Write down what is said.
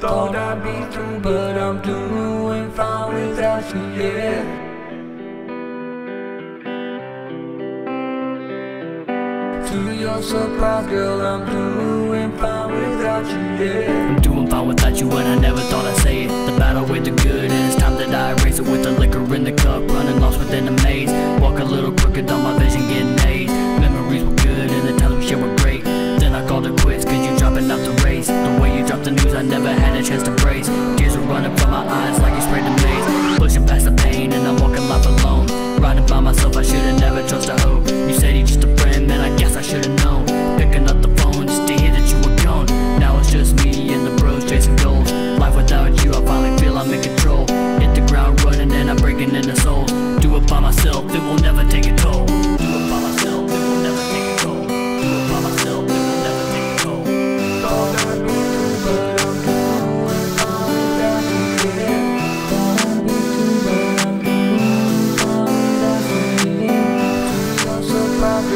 Thought I'd be through, but I'm doing fine without you, yeah. To your surprise, girl, I'm doing fine without you, yeah. I'm doing fine without you, and I never thought I'd say it. The battle with the good, and it's time that I erase it with the liquor in the cup, running lost within the maze. Walk a little crooked on my vision, getting dazed. Memories were good, and the times we shared were great. Then I called it quits, cause you dropping out the race. The way you dropped the news, I never